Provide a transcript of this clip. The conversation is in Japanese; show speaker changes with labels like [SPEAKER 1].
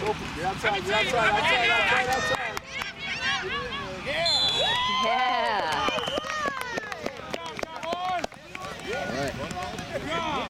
[SPEAKER 1] open. You're outside. You're outside. Outside. Outside. outside.